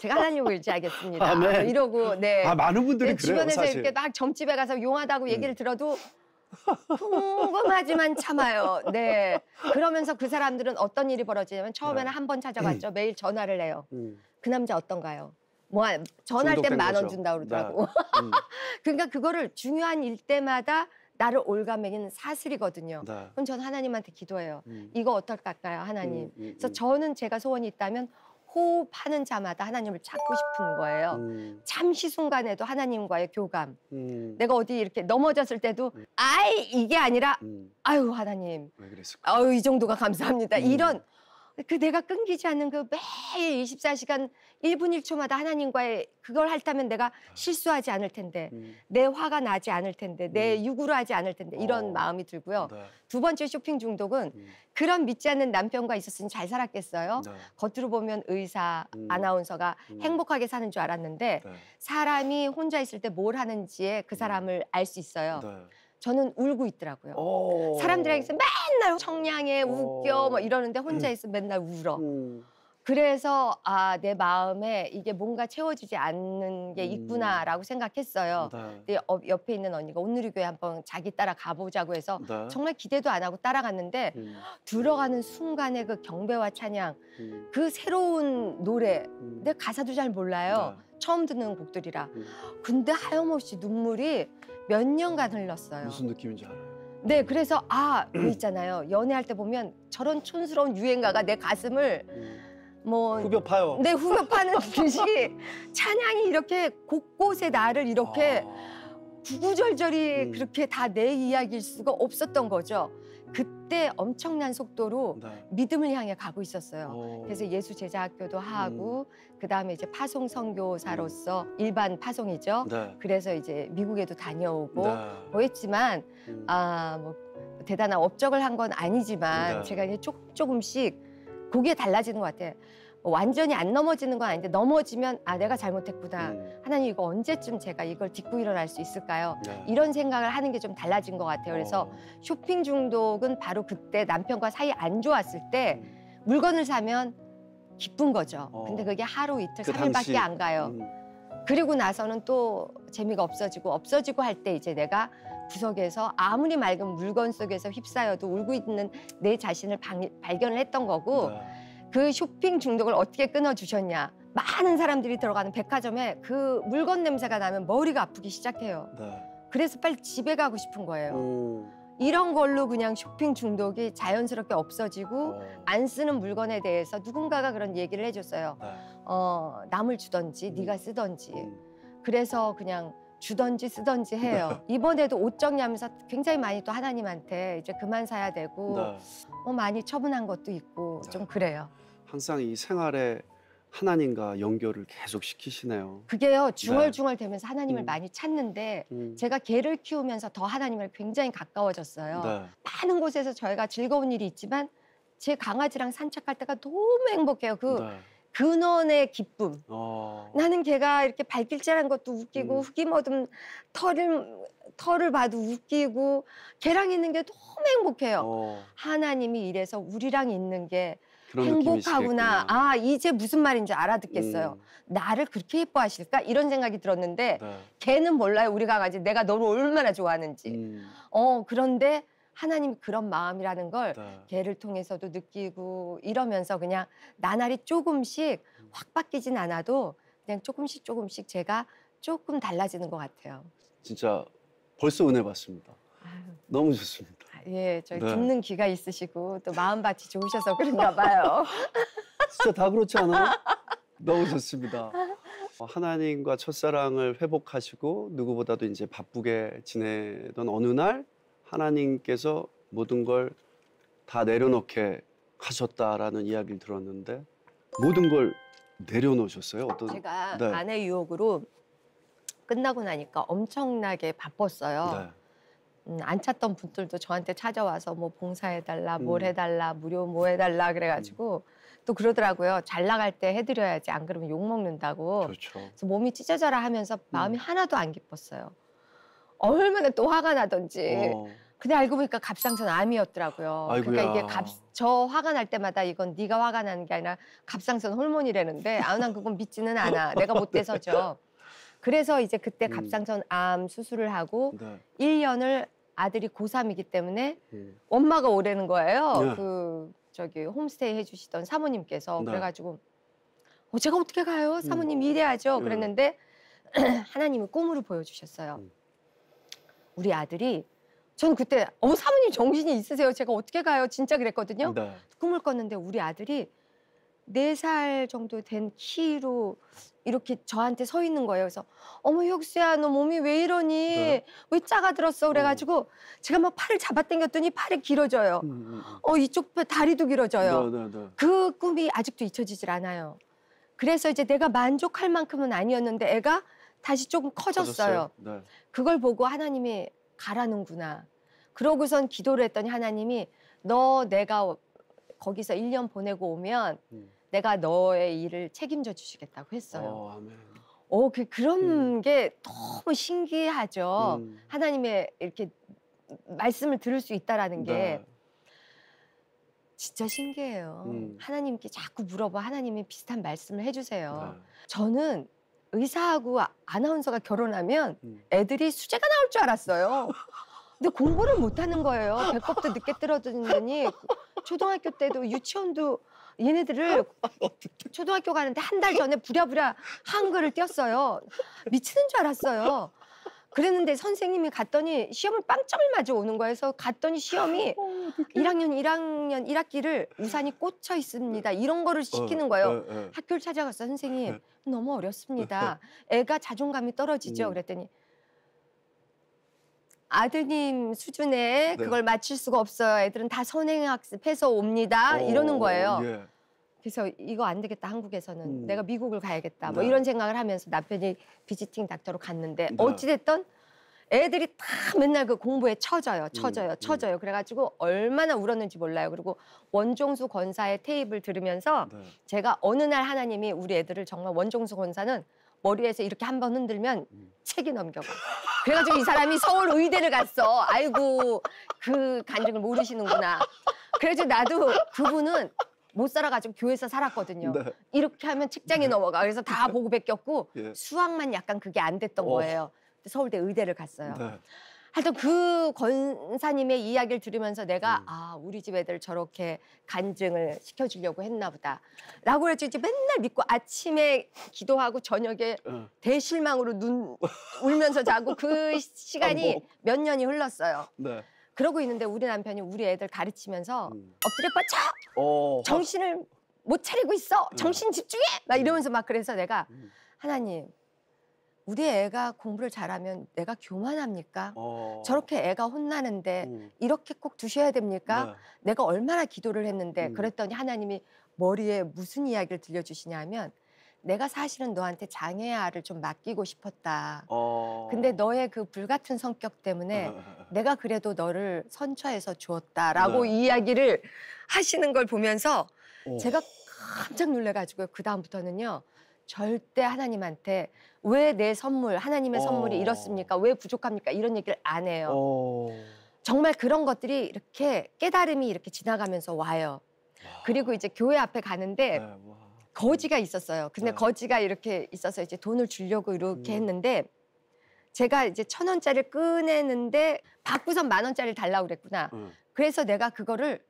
제가 하나님을 의지하겠습니다. 뭐 이러고 네. 아 많은 분들이 내 그래요, 주변에서 사실. 이렇게 막 점집에 가서 용하다고 음. 얘기를 들어도 궁금하지만 참아요. 네. 그러면서 그 사람들은 어떤 일이 벌어지냐면 처음에는 네. 한번 찾아봤죠. 매일 전화를 해요. 음, 그 남자 어떤가요? 뭐 한- 전화할 땐 만 원. 준다 그러더라고. 음, 그러니까 그거를 중요한 일 때마다 나를 올가매기는 사슬이거든요. 네. 그럼 전 하나님한테 기도해요. 음, 이거 어떨까요, 하나님? 음, 음, 그래서 음. 저는 제가 소원이 있다면 호흡하는 자마다 하나님을 찾고 싶은 거예요. 음, 잠시 순간에도 하나님과의 교감. 음, 내가 어디 이렇게 넘어졌을 때도 음. 아이 이게 아니라 음, 아유 하나님 왜 그랬을까? 아유 이 정도가 감사합니다 음. 이런 그 내가 끊기지 않는 그 매일 24시간 1분 1초마다 하나님과의 그걸 할다면 내가 실수하지 않을 텐데 음, 내 화가 나지 않을 텐데 내 음. 육으로 하지 않을 텐데 이런 어. 마음이 들고요 네. 두 번째 쇼핑 중독은 음, 그런 믿지 않는 남편과 있었으니 잘 살았겠어요 네. 겉으로 보면 의사 음. 아나운서가 음. 행복하게 사는 줄 알았는데 네. 사람이 혼자 있을 때 뭘 하는지에 그 사람을 알 수 있어요 네. 저는 울고 있더라고요. 오. 사람들에게서 맨날 청량해 웃겨 어. 뭐 이러는데 혼자 있으면 맨날 울어. 음, 그래서 아 내 마음에 이게 뭔가 채워지지 않는 게 음. 있구나라고 생각했어요. 네. 근데 어- 옆에 있는 언니가 온누리교회 한번 자기 따라 가보자고 해서 네. 정말 기대도 안 하고 따라갔는데 음, 들어가는 순간에 그 경배와 찬양 음, 그 새로운 노래 음. 내 가사도 잘 몰라요. 처음 듣는 곡들이라. 음. 근데 하염없이 눈물이 몇 년간 흘렀어요. 무슨 느낌인지 알아요. 네, 그래서 아, 그 있잖아요. 연애할 때 보면 저런 촌스러운 유행가가 내 가슴을 음. 뭐 후벼 파요. 내 후벼 파는 듯이 찬양이 이렇게 곳곳에 나를 이렇게 아. 구구절절히 음. 그렇게 다 내 이야기일 수가 없었던 거죠. 그때 엄청난 속도로 네. 믿음을 향해 가고 있었어요. 어. 그래서 예수 제자학교도 하고 음. 그 다음에 이제 파송 선교사로서 일반 파송이죠. 네. 그래서 이제 미국에도 다녀오고 네. 뭐 했지만 음. 아뭐 대단한 업적을 한 건 아니지만 네. 제가 이제 조, 조금씩 그게 달라지는 것 같아요. 뭐 완전히 안 넘어지는 건 아닌데 넘어지면 아 내가 잘못했구나. 음. 하나님 이거 언제쯤 제가 이걸 딛고 일어날 수 있을까요? 네. 이런 생각을 하는 게 좀 달라진 것 같아요. 그래서 어. 쇼핑 중독은 바로 그때 남편과 사이 안 좋았을 때 음. 물건을 사면 기쁜 거죠. 어. 근데 그게 하루 이틀 그 삼일밖에 당시. 안 가요. 음. 그리고 나서는 또 재미가 없어지고 없어지고 할 때 이제 내가 구석에서 아무리 맑은 물건 속에서 휩싸여도 울고 있는 내 자신을 방- 발견을 했던 거고 네. 그 쇼핑 중독을 어떻게 끊어주셨냐. 많은 사람들이 들어가는 백화점에 그 물건 냄새가 나면 머리가 아프기 시작해요. 네. 그래서 빨리 집에 가고 싶은 거예요. 음. 이런 걸로 그냥 쇼핑 중독이 자연스럽게 없어지고 어. 안 쓰는 물건에 대해서 누군가가 그런 얘기를 해줬어요. 네. 어, 남을 주던지 음. 네가 쓰던지. 음. 그래서 그냥 주던지 쓰던지 해요. 이번에도 옷 정리하면서 굉장히 많이 또 하나님한테 이제 그만 사야 되고 네. 어, 많이 처분한 것도 있고 좀 네. 그래요. 항상 이 생활에 하나님과 연결을 계속 시키시네요. 그게요 중얼중얼 되면서 하나님을 음. 많이 찾는데 음. 제가 개를 키우면서 더 하나님을 굉장히 가까워졌어요. 네. 많은 곳에서 저희가 즐거운 일이 있지만 제 강아지랑 산책할 때가 너무 행복해요. 그 네. 근원의 기쁨. 어. 나는 걔가 이렇게 발길질한 것도 웃기고 음. 흙이 묻은 털을 털을 봐도 웃기고 걔랑 있는 게 너무 행복해요. 어. 하나님이 이래서 우리랑 있는 게 행복하구나. 아 이제 무슨 말인지 알아듣겠어요. 음. 나를 그렇게 예뻐하실까 이런 생각이 들었는데 네. 걔는 몰라요. 우리 강아지 내가 너를 얼마나 좋아하는지. 음. 어 그런데 하나님이 그런 마음이라는 걸 네. 걔를 통해서도 느끼고 이러면서 그냥 나날이 조금씩 확 바뀌진 않아도 그냥 조금씩 조금씩 제가 조금 달라지는 것 같아요. 진짜 벌써 은혜 받습니다. 아유, 너무 좋습니다. 예, 저희 네. 듣는 귀가 있으시고 또 마음밭이 좋으셔서 그런가 봐요. 진짜 다 그렇지 않아요? 너무 좋습니다. 어, 하나님과 첫사랑을 회복하시고 누구보다도 이제 바쁘게 지내던 어느 날 하나님께서 모든 걸 다 내려놓게 하셨다라는 이야기를 들었는데 모든 걸 내려놓으셨어요? 어떤? 제가 네. 아내 유혹으로 끝나고 나니까 엄청나게 바빴어요. 네. 음, 안 찾던 분들도 저한테 찾아와서 뭐 봉사해달라, 뭘 음. 해달라, 무료 뭐 해달라 그래가지고 또 그러더라고요. 잘 나갈 때 해드려야지 안 그러면 욕 먹는다고. 그렇죠. 그래서 몸이 찢어져라 하면서 마음이 음. 하나도 안 기뻤어요. 얼마나 또 화가 나던지. 어. 근데 알고 보니까 갑상선 암이었더라고요. 그러니까 아이고야. 이게 갑, 저 화가 날 때마다 이건 네가 화가 나는 게 아니라 갑상선 호르몬이라는데 아, 난 그건 믿지는 않아. 내가 못 돼서죠. 그래서 이제 그때 음. 갑상선 암 수술을 하고 네. 1년을 아들이 고3이기 때문에 음. 엄마가 오라는 거예요. 네. 그 저기 홈스테이 해주시던 사모님께서 네. 그래가지고 어 제가 어떻게 가요? 사모님 일해야죠. 네. 그랬는데 하나님이 꿈으로 보여주셨어요. 음. 우리 아들이 저는 그때 어 사모님 정신이 있으세요? 제가 어떻게 가요? 진짜 그랬거든요. 네. 꿈을 꿨는데 우리 아들이 네 살 정도 된 키로 이렇게 저한테 서 있는 거예요. 그래서 어머 혁수야 너 몸이 왜 이러니? 네. 왜 작아들었어? 그래가지고 제가 막 팔을 잡아당겼더니 팔이 길어져요. 음, 음, 음. 어 이쪽 팔 다리도 길어져요. 네, 네, 네. 그 꿈이 아직도 잊혀지질 않아요. 그래서 이제 내가 만족할 만큼은 아니었는데 애가 다시 조금 커졌어요. 네. 그걸 보고 하나님이 가라는구나. 그러고선 기도를 했더니 하나님이 너 내가 거기서 1년 보내고 오면 음. 내가 너의 일을 책임져 주시겠다고 했어요. 어, 아멘. 어, 그 그런 음. 게 너무 신기하죠. 음. 하나님의 이렇게 말씀을 들을 수 있다라는 게 네. 진짜 신기해요. 음. 하나님께 자꾸 물어봐. 하나님이 비슷한 말씀을 해주세요. 네. 저는 의사하고 아- 아나운서가 결혼하면 음. 애들이 수제가 나올 줄 알았어요. 근데 공부를 못하는 거예요. 배꼽도 늦게 떨어지느니 초등학교 때도 유치원도 얘네들을 초등학교 가는데 한 달 전에 부랴부랴 한글을 띄었어요. 미치는 줄 알았어요. 그랬는데 선생님이 갔더니 시험을 빵점을 맞아 오는 거예요. 그래서 갔더니 시험이 1학년 1학년 1학기를 우산이 꽂혀 있습니다. 이런 거를 시키는 거예요. 어, 어. 학교를 찾아갔어 선생님 네. 너무 어렵습니다. 애가 자존감이 떨어지죠. 음. 그랬더니 아드님 수준에 네. 그걸 맞출 수가 없어요. 애들은 다 선행학습해서 옵니다. 어, 이러는 거예요. 예. 그래서 이거 안 되겠다 한국에서는 음. 내가 미국을 가야겠다 뭐 네. 이런 생각을 하면서 남편이 비지팅 닥터로 갔는데 네. 어찌됐든 애들이 다 맨날 그 공부에 처져요 처져요 음. 처져요 그래가지고 얼마나 울었는지 몰라요 그리고 원종수 권사의 테이프를 들으면서 네. 제가 어느 날 하나님이 우리 애들을 정말 원종수 권사는 머리에서 이렇게 한 번 흔들면 음. 책이 넘겨가. 그래가지고 이 사람이 서울 의대를 갔어. 아이고 그 간증을 모르시는구나. 그래서 나도 그분은 못 살아가지고 교회에서 살았거든요. 네. 이렇게 하면 책장에 넘어가. 그래서 다 보고 베꼈고 예. 수학만 약간 그게 안 됐던 어. 거예요. 서울대 의대를 갔어요. 네. 하여튼 그 권사님의 이야기를 들으면서 내가 음. 아 우리 집 애들 저렇게 간증을 시켜주려고 했나 보다 라고 해서 이제 맨날 믿고 아침에 기도하고 저녁에 어. 대실망으로 눈 울면서 자고 그 시간이 아, 뭐. 몇 년이 흘렀어요 네. 그러고 있는데 우리 남편이 우리 애들 가르치면서 음. 엎드려 뻗쳐 어. 정신을 못 차리고 있어 음. 정신 집중해 막 이러면서 막 그래서 내가 음. 하나님 우리 애가 공부를 잘하면 내가 교만합니까 어. 저렇게 애가 혼나는데 음. 이렇게 꼭 두셔야 됩니까? 네. 내가 얼마나 기도를 했는데 음. 그랬더니 하나님이 머리에 무슨 이야기를 들려주시냐면 내가 사실은 너한테 장애아를 좀 맡기고 싶었다. 어. 근데 너의 그 불같은 성격 때문에. 내가 그래도 너를 선처해서 주었다라고 네. 이야기를 하시는 걸 보면서 어. 제가 깜짝 놀래가지고요. 그 다음부터는요. 절대 하나님한테 왜 내 선물, 하나님의 어. 선물이 이렇습니까? 왜 부족합니까? 이런 얘기를 안 해요. 어. 정말 그런 것들이 이렇게 깨달음이 이렇게 지나가면서 와요. 와. 그리고 이제 교회 앞에 가는데 네, 와. 거지가 있었어요. 근데 네. 거지가 이렇게 있어서 이제 돈을 주려고 이렇게 음. 했는데 제가 이제 천 원짜리를 꺼내는데 받고선 만 원짜리를 달라고 그랬구나. 어. 그래서 내가 그거를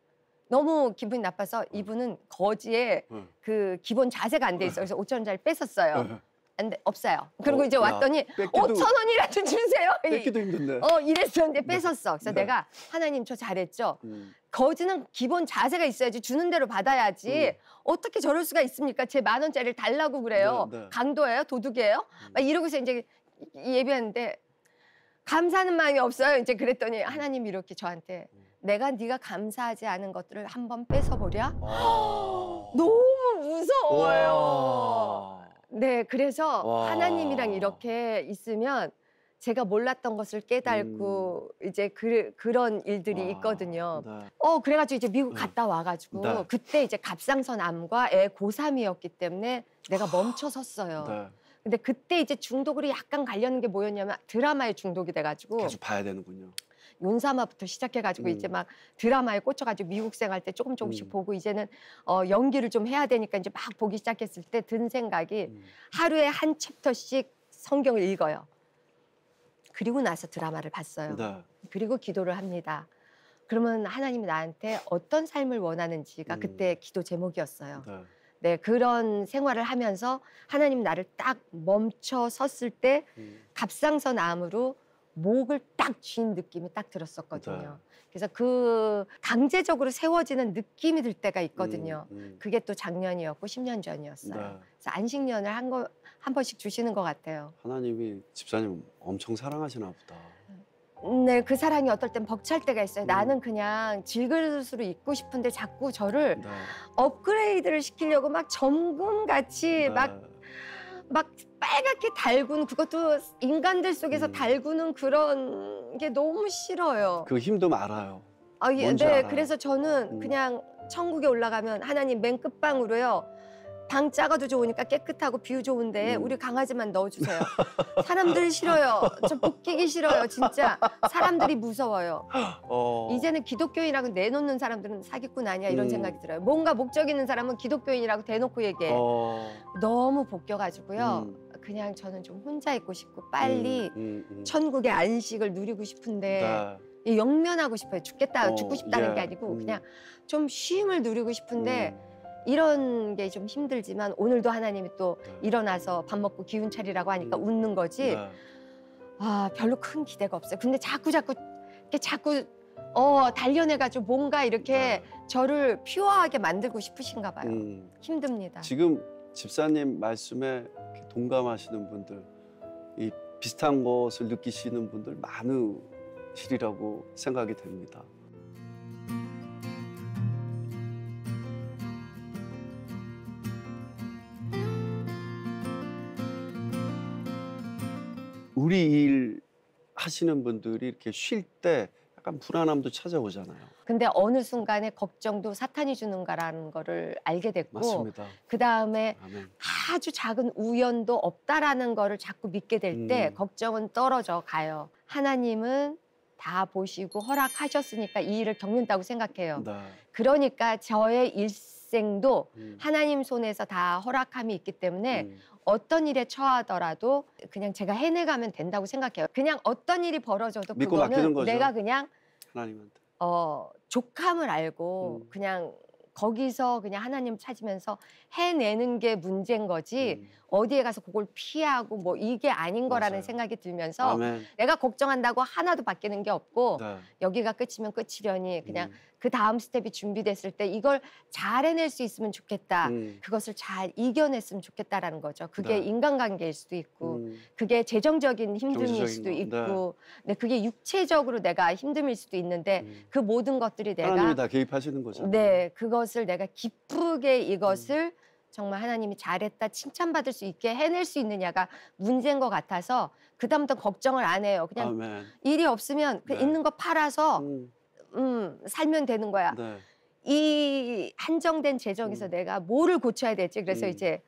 너무 기분이 나빠서 이분은 거지에 어. 그 기본 자세가 안 돼 있어. 그래서 오천 원짜리 뺐었어요. 어. 안 돼, 없어요. 그리고 어, 이제 야, 왔더니 뺏기도 오천 원이라도 주세요. 뺏기도 힘든데. 어 이랬었는데 뺏었어. 그래서 네. 내가 하나님 저 잘했죠. 음. 거지는 기본 자세가 있어야지 주는 대로 받아야지 음. 어떻게 저럴 수가 있습니까? 제 만 원짜리를 달라고 그래요. 네, 네. 강도예요? 도둑이에요? 막 이러고서 이제 예배하는데 감사하는 마음이 없어요. 이제 그랬더니 하나님이 이렇게 저한테 음. 내가 네가 감사하지 않은 것들을 한번 뺏어보랴? 아. 너무 무서워요. 와. 네, 그래서 와. 하나님이랑 이렇게 있으면 제가 몰랐던 것을 깨달고 이제 그, 그런 일들이 음. 와. 있거든요. 네. 어 그래가지고 이제 미국 음. 갔다 와가지고 네. 그때 이제 갑상선 암과 애 고3이었기 때문에 내가 멈춰 섰어요. 네. 근데 그때 이제 중독으로 약간 관련된 게 뭐였냐면 드라마에 중독이 돼가지고 계속 봐야 되는군요. 윤사마부터 시작해가지고 음. 이제 막 드라마에 꽂혀가지고 미국 생활 때 조금 조금씩 음. 보고 이제는 어, 연기를 좀 해야 되니까 이제 막 보기 시작했을 때 든 생각이 음. 하루에 한 챕터씩 성경을 읽어요. 그리고 나서 드라마를 봤어요. 네. 그리고 기도를 합니다. 그러면 하나님이 나한테 어떤 삶을 원하는지가 음. 그때 기도 제목이었어요. 네. 네, 그런 생활을 하면서 하나님 나를 딱 멈춰 섰을 때 음. 갑상선 암으로 목을 딱 쥔 느낌이 딱 들었었거든요. 네. 그래서 그 강제적으로 세워지는 느낌이 들 때가 있거든요. 음, 음. 그게 또 작년이었고 10년 전이었어요. 네. 그래서 안식년을 한, 거, 한 번씩 주시는 것 같아요. 하나님이 집사님 엄청 사랑하시나 보다. 네, 그 사랑이 어떨 땐 벅찰 때가 있어요. 음. 나는 그냥 질그릇으로 있고 싶은데 자꾸 저를 네. 업그레이드를 시키려고 막 점검같이 네. 막, 막 빨갛게 달군 그것도 인간들 속에서 음. 달구는 그런 게 너무 싫어요. 그 힘도 알아요. 아, 예, 네, 알아요. 그래서 저는 음. 그냥 천국에 올라가면 하나님 맨 끝방으로요. 방 작아도 좋으니까 깨끗하고 view 좋은데 음. 우리 강아지만 넣어주세요. 사람들 싫어요. 저 웃기기 싫어요. 진짜 사람들이 무서워요. 어. 이제는 기독교인이라고 내놓는 사람들은 사기꾼 아니야 이런 음. 생각이 들어요. 뭔가 목적 있는 사람은 기독교인이라고 대놓고 얘기해. 어. 너무 복겨가지고요. 음. 그냥 저는 좀 혼자 있고 싶고 빨리 음, 음, 음. 천국의 안식을 누리고 싶은데 네. 이 영면하고 싶어요. 죽겠다, 어, 죽고 싶다는 예. 게 아니고 음. 그냥 좀 쉼을 누리고 싶은데 음. 이런 게 좀 힘들지만 오늘도 하나님이 또 네. 일어나서 밥 먹고 기운 차리라고 하니까 음. 웃는 거지. 네. 아 별로 큰 기대가 없어요. 근데 자꾸 자꾸 이렇게 자꾸 어 단련해가지고 뭔가 이렇게 네. 저를 퓨어하게 만들고 싶으신가 봐요. 음, 힘듭니다. 지금 집사님 말씀에 동감하시는 분들, 이 비슷한 것을 느끼시는 분들 많으시리라고 생각이 됩니다. 우리 일 하시는 분들이 이렇게 쉴 때 약간 불안함도 찾아오잖아요. 근데 어느 순간에 걱정도 사탄이 주는 거라는 거를 알게 됐고. 그 다음에. 아주 작은 우연도 없다라는 거를 자꾸 믿게 될때 음. 걱정은 떨어져 가요. 하나님은 다 보시고 허락하셨으니까 이 일을 겪는다고 생각해요. 네. 그러니까 저의 일생도 음. 하나님 손에서 다 허락함이 있기 때문에 음. 어떤 일에 처하더라도 그냥 제가 해내가면 된다고 생각해요. 그냥 어떤 일이 벌어져도 믿고 맡기는 그거는 거죠. 내가 그냥 하나님한테. 어, 족함을 알고 음. 그냥 거기서 그냥 하나님 찾으면서 해내는 게 문제인 거지 음. 어디에 가서 그걸 피하고 뭐 이게 아닌 거라는 맞아요. 생각이 들면서 아멘. 내가 걱정한다고 하나도 바뀌는 게 없고 네. 여기가 끝이면 끝이려니 그냥 음. 그 다음 스텝이 준비됐을 때 이걸 잘 해낼 수 있으면 좋겠다. 음. 그것을 잘 이겨냈으면 좋겠다라는 거죠. 그게 네. 인간관계일 수도 있고 음. 그게 재정적인 힘듦일 수도 거, 있고 네. 그게 육체적으로 내가 힘듦일 수도 있는데 음. 그 모든 것들이 내가 하나님이 다 개입하시는 거죠. 네 그것을 내가 기쁘게 이것을 정말 하나님이 잘했다 칭찬받을 수 있게 해낼 수 있느냐가 문제인 것 같아서 그 다음부터 걱정을 안 해요. 그냥 아멘. 일이 없으면 그 네. 있는 거 팔아서 음. 음, 살면 되는 거야. 네. 이 한정된 재정에서 음. 내가 뭐를 고쳐야 될지 그래서 음. 이제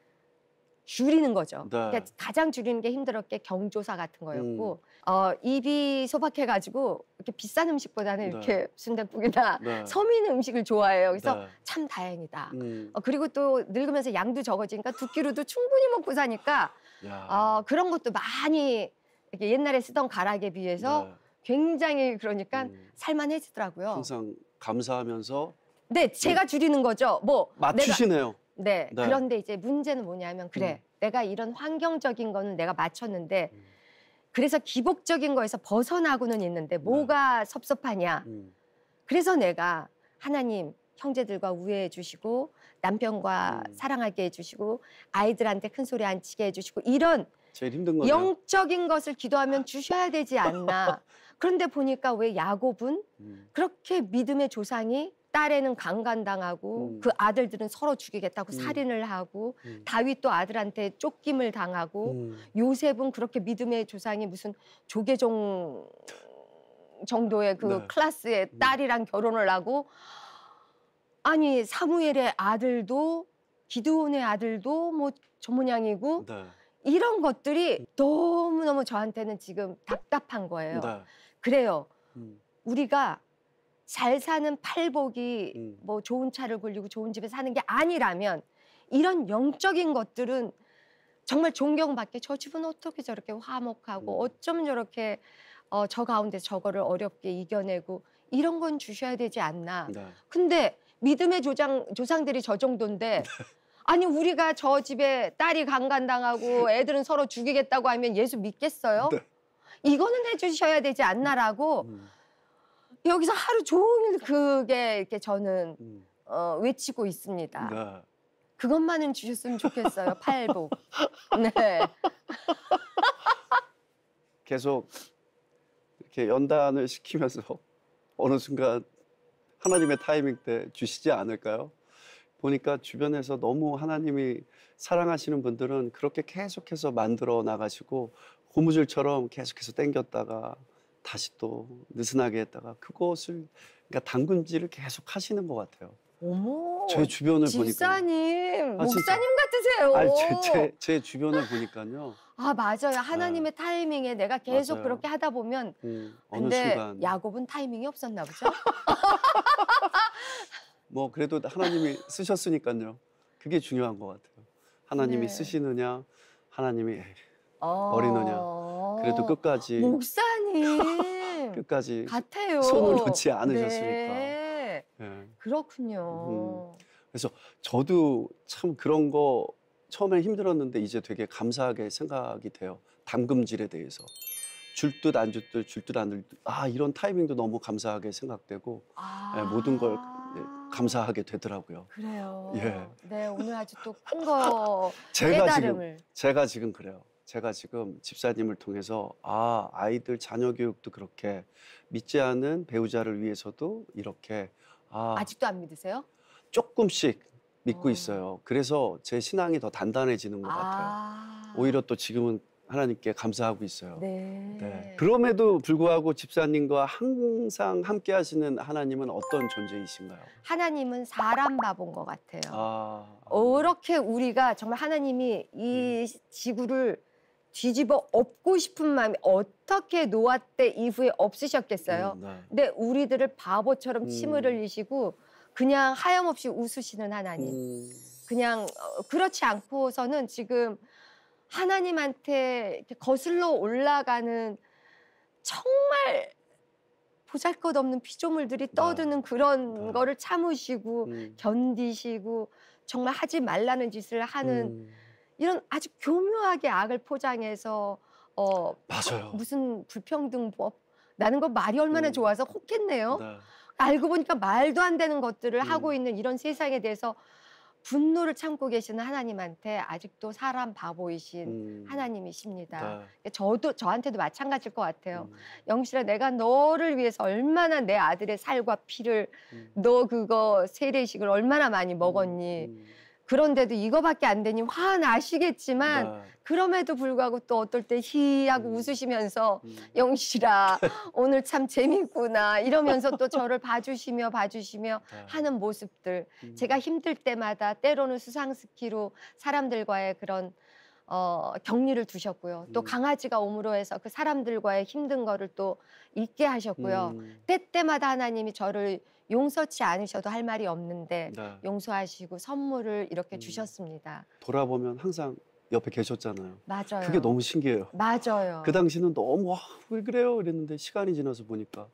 줄이는 거죠. 네. 그러니까 가장 줄이는 게 힘들었던 게 경조사 같은 거였고 음. 어, 입이 소박해가지고 이렇게 비싼 음식보다는 네. 이렇게 순댓국이나 네. 서민 음식을 좋아해요. 그래서 네. 참 다행이다. 음. 어, 그리고 또 늙으면서 양도 적어지니까 두 끼로도 충분히 먹고 사니까 야. 어, 그런 것도 많이 이렇게 옛날에 쓰던 가락에 비해서 네. 굉장히 그러니까 음. 살만해지더라고요. 항상 감사하면서 네, 제가 줄이는 거죠. 뭐 맞추시네요. 네. 네. 그런데 이제 문제는 뭐냐면 그래. 내가 이런 환경적인 거는 내가 맞췄는데 음. 그래서 기복적인 거에서 벗어나고는 있는데 뭐가 섭섭하냐. 음. 그래서 내가 하나님 형제들과 우애해 주시고 남편과 음. 사랑하게 해 주시고 아이들한테 큰 소리 안 치게 해 주시고 이런 제일 힘든 거죠. 영적인 것을 기도하면 주셔야 되지 않나. 그런데 보니까 왜 야곱은 음. 그렇게 믿음의 조상이 딸에는 강간당하고 음. 그 아들들은 서로 죽이겠다고 음. 살인을 하고 음. 다윗도 아들한테 쫓김을 당하고 음. 요셉은 그렇게 믿음의 조상이 무슨 조계종 정도의 그 네. 클래스의 음. 딸이랑 결혼을 하고 아니 사무엘의 아들도 기드온의 아들도 뭐저 모양이고 네. 이런 것들이 너무너무 저한테는 지금 답답한 거예요. 네. 그래요. 음. 우리가 잘 사는 팔복이 음. 뭐 좋은 차를 굴리고 좋은 집에 사는 게 아니라면 이런 영적인 것들은 정말 존경받게 저 집은 어떻게 저렇게 화목하고 음. 어쩜 저렇게 어, 저 가운데 저거를 어렵게 이겨내고 이런 건 주셔야 되지 않나. 네. 근데 믿음의 조장, 조상들이 저 정도인데 아니 우리가 저 집에 딸이 강간당하고 애들은 서로 죽이겠다고 하면 예수 믿겠어요? 네. 이거는 해주셔야 되지 않나라고 음. 여기서 하루 종일 그게 이렇게 저는 음. 어, 외치고 있습니다. 네. 그것만은 주셨으면 좋겠어요. 팔복. 네. 계속 이렇게 연단을 시키면서 어느 순간 하나님의 타이밍 때 주시지 않을까요? 보니까 주변에서 너무 하나님이 사랑하시는 분들은 그렇게 계속해서 만들어 나가시고 고무줄처럼 계속해서 당겼다가 다시 또 느슨하게 했다가 그것을 그러니까 당근질을 계속 하시는 것 같아요. 어머. 제 주변을 보니까 집사님, 아. 목사님 같으세요. 아니 제, 제, 제 주변을 보니까요. 아 맞아요. 하나님의 타이밍에 내가 계속 맞아요. 그렇게 하다 보면 음, 어느 근데 순간 야곱은 타이밍이 없었나 보죠. 뭐 그래도 하나님이 쓰셨으니까요. 그게 중요한 것 같아요. 하나님이 네. 쓰시느냐, 하나님이 어... 버리느냐. 그래도 끝까지 목사 님 끝까지 같아요. 손을 놓지 않으셨으니까. 네. 예. 그렇군요. 저도 참 그런 거 처음에 힘들었는데 이제 되게 감사하게 생각이 돼요. 담금질에 대해서 줄듯 안 줄듯 줄듯 안 줄듯 아 이런 타이밍도 너무 감사하게 생각되고 아. 네, 모든 걸 예, 감사하게 되더라고요. 그래요. 예. 네, 오늘 아주 또 큰 거 제가 지금 깨달음을. 제가 지금 그래요. 제가 지금 집사님을 통해서 아 아이들 자녀 교육도 그렇게 믿지 않은 배우자를 위해서도 이렇게 아 아직도 안 믿으세요? 조금씩 믿고 어. 있어요. 그래서 제 신앙이 더 단단해지는 것 같아요. 아. 오히려 또 지금은 하나님께 감사하고 있어요. 네. 네. 그럼에도 불구하고 집사님과 항상 함께 하시는 하나님은 어떤 존재이신가요? 하나님은 사람 바본 것 같아요. 아, 그렇게 우리가 정말 하나님이 이 지구를 뒤집어 엎고 싶은 마음이 어떻게 노아 때 이후에 없으셨겠어요. 음, 네. 근데 우리들을 바보처럼 침을 음. 흘리시고 그냥 하염없이 웃으시는 하나님. 음, 그냥 어, 그렇지 않고서는 지금 하나님한테 이렇게 거슬러 올라가는 정말 보잘 것 없는 피조물들이 떠드는 그런 네. 거를 참으시고 음, 견디시고 정말 하지 말라는 짓을 하는 음, 이런 아주 교묘하게 악을 포장해서 어 맞아요. 무슨 불평등법 나는 거 말이 얼마나 음. 좋아서 혹했네요. 네. 알고 보니까 말도 안 되는 것들을 음. 하고 있는 이런 세상에 대해서 분노를 참고 계시는 하나님한테 아직도 사람 바보이신 음, 하나님이십니다. 네. 저도 저한테도 마찬가지일 것 같아요. 음, 영실아, 내가 너를 위해서 얼마나 내 아들의 살과 피를 음, 너 그거 세례식을 얼마나 많이 먹었니? 음, 그런데도 이거밖에 안 되니 화나시겠지만 네. 그럼에도 불구하고 또 어떨 때 히하고 음. 웃으시면서 음, 영실아 오늘 참 재밌구나 이러면서 또 저를 봐주시며 봐주시며 네. 하는 모습들 음, 제가 힘들 때마다 때로는 수상스키로 사람들과의 그런 어, 격리를 두셨고요. 또 음. 강아지가 옴으로 해서 그 사람들과의 힘든 거를 또 잊게 하셨고요. 음, 때때마다 하나님이 저를 용서치 않으셔도 할 말이 없는데 네. 용서하시고 선물을 이렇게 음. 주셨습니다. 돌아보면 항상 옆에 계셨잖아요. 맞아요. 그게 너무 신기해요. 맞아요. 그 당시는 너무 아, 왜 그래요? 이랬는데 시간이 지나서 보니까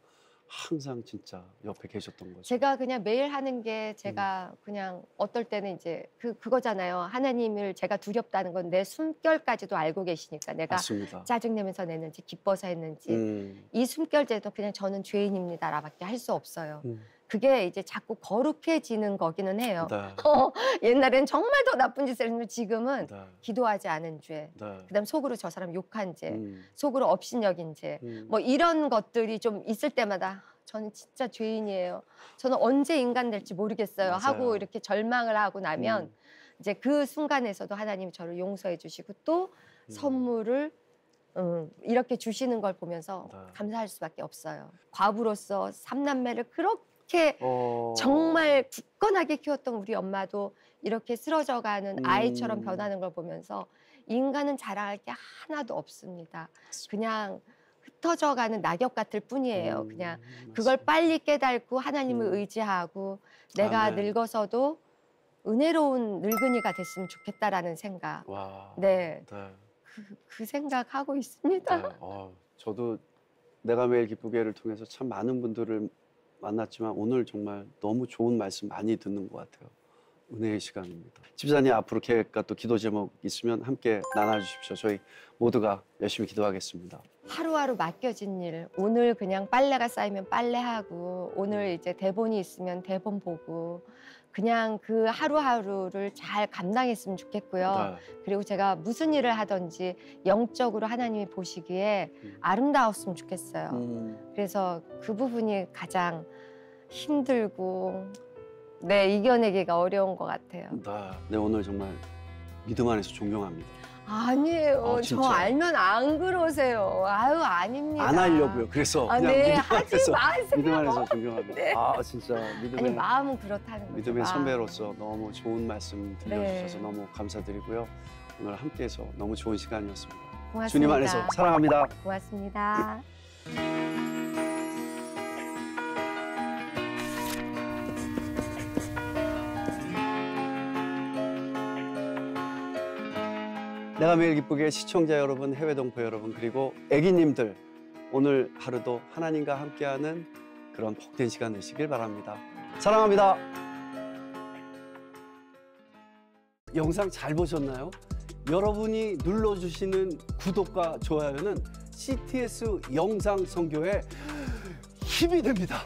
항상 진짜 옆에 계셨던 거죠. 제가 그냥 매일 하는 게 제가 그냥 어떨 때는 이제 그 그거잖아요. 하나님을 제가 두렵다는 건 내 숨결까지도 알고 계시니까 내가 맞습니다. 짜증내면서 내는지 기뻐서 했는지 음, 이 숨결제도 그냥 저는 죄인입니다라밖에 할 수 없어요. 음, 그게 이제 자꾸 거룩해지는 거기는 해요. 네, 어, 옛날엔 정말 더 나쁜 짓을 했는데 지금은 네, 기도하지 않은 죄, 네. 그다음 속으로 저 사람 욕한 죄, 음, 속으로 업신여긴 죄, 음, 뭐 이런 것들이 좀 있을 때마다 저는 진짜 죄인이에요. 저는 언제 인간 될지 모르겠어요. 맞아요. 하고 이렇게 절망을 하고 나면 음, 이제 그 순간에서도 하나님이 저를 용서해 주시고 또 음. 선물을 음, 이렇게 주시는 걸 보면서 네. 감사할 수밖에 없어요. 과부로서 삼남매를 그렇게 어, 정말 굳건하게 키웠던 우리 엄마도 이렇게 쓰러져가는 음. 아이처럼 변하는 걸 보면서 인간은 자랑할 게 하나도 없습니다. 그냥 흩어져가는 낙엽 같을 뿐이에요. 음, 그냥. 그걸 빨리 깨닫고 하나님을 음. 의지하고 내가 아멘. 늙어서도 은혜로운 늙은이가 됐으면 좋겠다라는 생각. 와, 네. 네, 그, 그 생각하고 있습니다. 네. 어, 저도 내가 매일 기쁘게를 통해서 참 많은 분들을 만났지만 오늘 정말 너무 좋은 말씀 많이 듣는 것 같아요. 은혜의 시간입니다. 집사님 앞으로 계획과 또 기도 제목 있으면 함께 나눠주십시오. 저희 모두가 열심히 기도하겠습니다. 하루하루 맡겨진 일. 오늘 그냥 빨래가 쌓이면 빨래하고 오늘 이제 대본이 있으면 대본 보고 그냥 그 하루하루를 잘 감당했으면 좋겠고요. 네. 그리고 제가 무슨 일을 하든지 영적으로 하나님이 보시기에 음. 아름다웠으면 좋겠어요. 음, 그래서 그 부분이 가장 힘들고 네 이겨내기가 어려운 것 같아요. 네. 네, 오늘 정말 믿음 안에서 존경합니다. 아니에요. 아, 저 진짜요? 알면 안 그러세요. 아유 아닙니다. 안 하려고요. 그래서 아, 그냥 네 믿음 하지 안에서 마세요. 믿음 안에서 존경합니다. 네. 아 진짜 아니 믿음의 마음은 그렇다는 거죠. 믿음의. 선배로서 너무 좋은 말씀 들려주셔서 네. 너무 감사드리고요. 오늘 함께해서 너무 좋은 시간이었습니다. 고맙습니다. 주님 안에서 사랑합니다. 고맙습니다. 내가 매일 기쁘게 시청자 여러분, 해외 동포 여러분 그리고 애기님들 오늘 하루도 하나님과 함께하는 그런 복된 시간 되시길 바랍니다. 사랑합니다. 영상 잘 보셨나요? 여러분이 눌러주시는 구독과 좋아요는 CTS 영상 선교에 힘이 됩니다.